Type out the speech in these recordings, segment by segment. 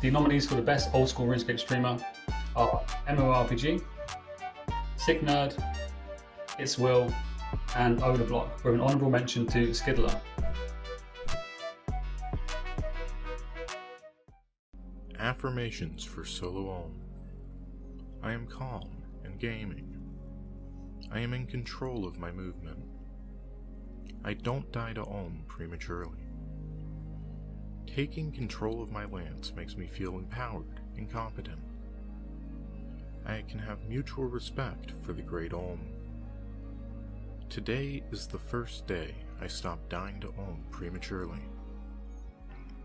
The nominees for the best old school RuneScape streamer are MMORPG, Sick Nerd, It's Will, and Odablock, with an honourable mention to Skiddler. Affirmations for Solo Olm. I am calm and gaming. I am in control of my movement. I don't die to Olm prematurely. Taking control of my lance makes me feel empowered and competent. I can have mutual respect for the great Olm. Today is the first day I stopped dying to Olm prematurely.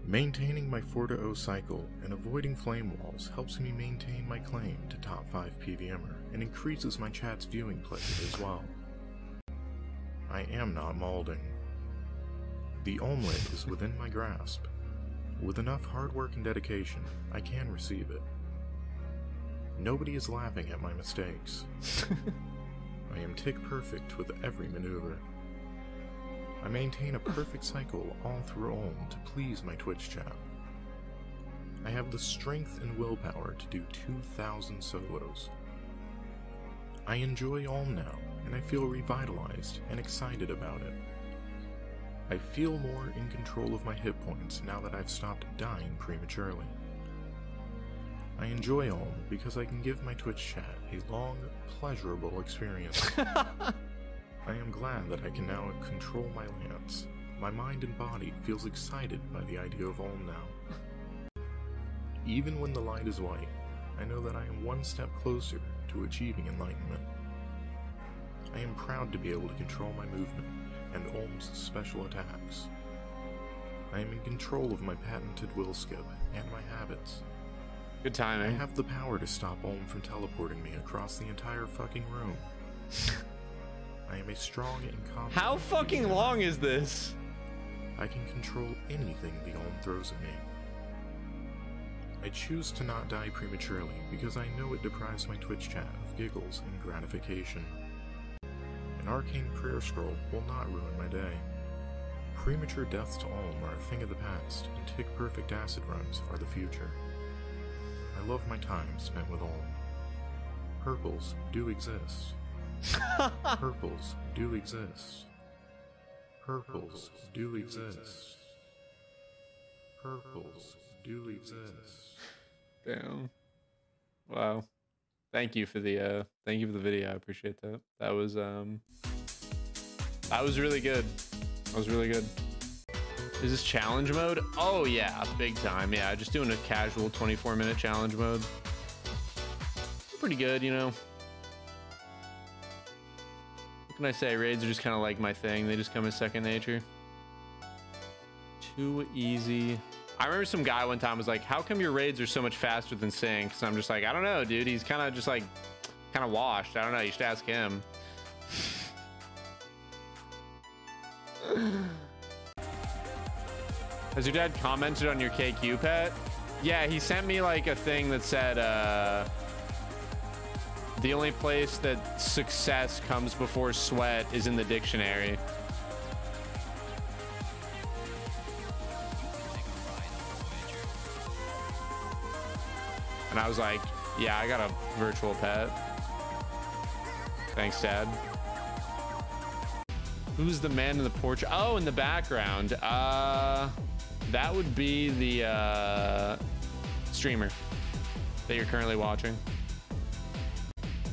Maintaining my 4 0 cycle and avoiding flame walls helps me maintain my claim to top 5 PVMer and increases my chat's viewing pleasure as well. I am not molding. The Olmlet is within my grasp. With enough hard work and dedication, I can receive it. Nobody is laughing at my mistakes. I am tick perfect with every maneuver. I maintain a perfect cycle all through Olm to please my Twitch chat. I have the strength and willpower to do 2,000 solos. I enjoy Olm now, and I feel revitalized and excited about it. I feel more in control of my hit points now that I've stopped dying prematurely. I enjoy Olm because I can give my Twitch chat a long, pleasurable experience. I am glad that I can now control my lance. My mind and body feels excited by the idea of Olm now. Even when the light is white, I know that I am one step closer to achieving enlightenment. I am proud to be able to control my movement and Olm's special attacks. I am in control of my patented will skip and my habits. Good timing. I have the power to stop Olm from teleporting me across the entire fucking room. I am a strong and confident. How fucking human. long is this? I can control anything the Olm throws at me. I choose to not die prematurely because I know it deprives my Twitch chat of giggles and gratification. An arcane prayer scroll will not ruin my day. Premature deaths to Olm are a thing of the past, and tick perfect acid runs are the future. I love my time spent with Olm. Purples do exist. Purples do exist. Purples do exist. Purples do exist. Damn. Wow. Thank you for the uh thank you for the video. I appreciate that. That was um that was really good. That was really good. Is this challenge mode? Oh yeah, big time. Yeah, just doing a casual 24 minute challenge mode. Pretty good, you know. What can I say? Raids are just kind of like my thing. They just come as second nature. Too easy. I remember some guy one time was like, "How come your raids are so much faster than Synq?" So I'm just like, "I don't know, dude. He's kind of just like, kind of washed. I don't know. You should ask him." Has your dad commented on your KQ pet? Yeah, he sent me like a thing that said, uh, the only place that success comes before sweat is in the dictionary. And I was like, yeah, I got a virtual pet. Thanks, Dad. Who's the man in the porch? Oh, in the background. Uh, that would be the uh, streamer that you're currently watching.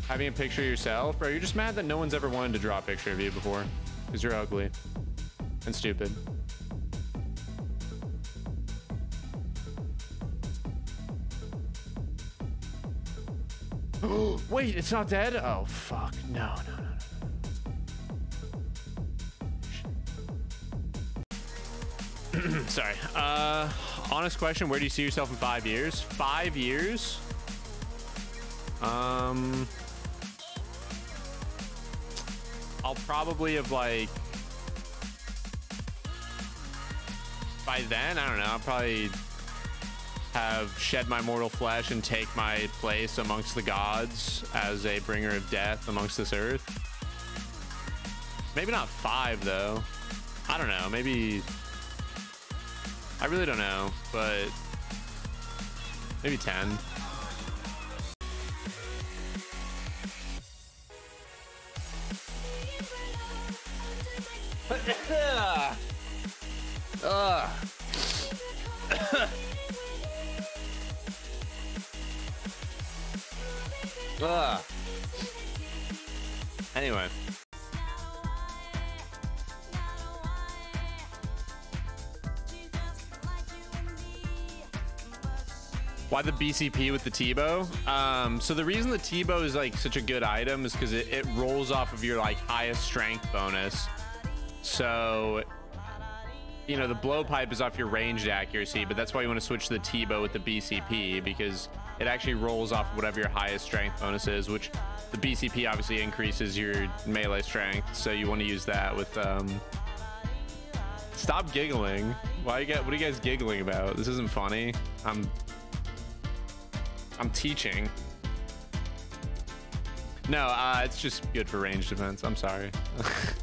Having a picture of yourself, bro. You're just mad that no one's ever wanted to draw a picture of you before, because you're ugly and stupid. Wait, it's not dead? Oh, fuck. No, no, no, no. Sorry. Uh, honest question. Where do you see yourself in five years? Five years? Um, I'll probably have like, by then, I don't know, I'll probably have shed my mortal flesh and take my place amongst the gods as a bringer of death amongst this earth. Maybe not five though. I don't know. Maybe I really don't know, but Maybe 10. Ugh. Anyway. Why the BCP with the T-bow? Um, so the reason the T-bow is like such a good item is because it, it rolls off of your like highest strength bonus. So, you know, the blowpipe is off your ranged accuracy, but that's why you want to switch to the T-bow with the BCP because it actually rolls off whatever your highest strength bonus is, which the BCP obviously increases your melee strength. So you want to use that with. Um... Stop giggling. Why you get? What are you guys giggling about? This isn't funny. I'm I'm teaching. No, uh, it's just good for ranged defense. I'm sorry.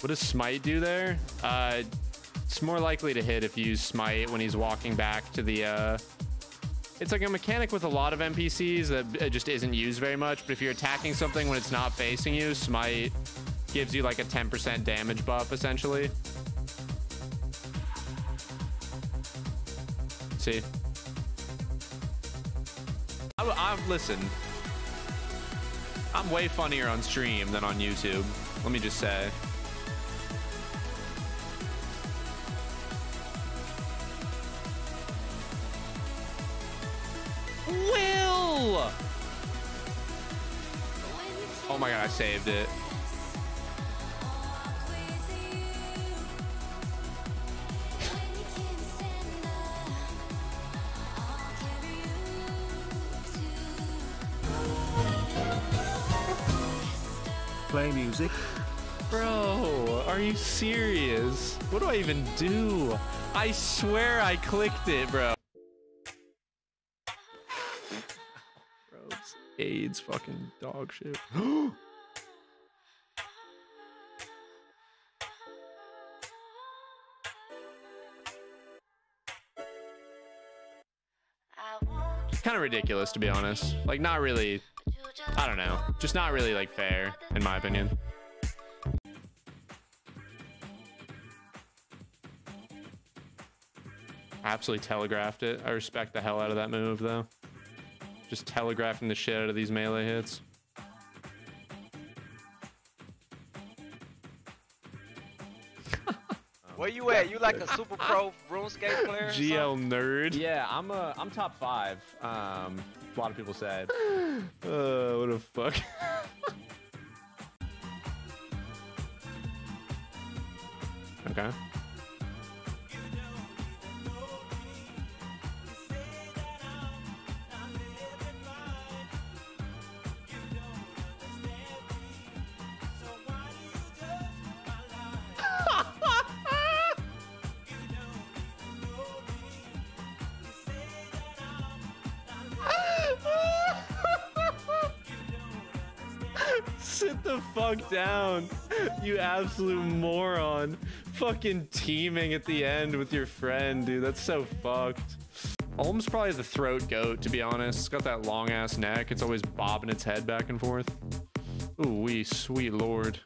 What does Smite do there? Uh, it's more likely to hit if you use Smite when he's walking back to the... Uh... It's like a mechanic with a lot of NPCs that just isn't used very much, but if you're attacking something when it's not facing you, Smite gives you like a 10% damage buff, essentially. See? I, I, listen, I'm way funnier on stream than on YouTube. Let me just say. My god, I saved it. Play music. Bro, are you serious? What do I even do? I swear I clicked it, bro. AIDS fucking dog shit. kind of ridiculous to be honest. Like not really I don't know. Just not really like fair in my opinion. Absolutely telegraphed it. I respect the hell out of that move though. Just telegraphing the shit out of these melee hits. Where you at? You like a super pro RuneScape player? GL nerd. Yeah, I'm a I'm top five. Um, a lot of people said. uh, what a fuck. okay. Sit the fuck down, you absolute moron. Fucking teaming at the end with your friend, dude. That's so fucked. Olm's probably the throat goat, to be honest. It's got that long ass neck. It's always bobbing its head back and forth. Ooh, wee, sweet lord.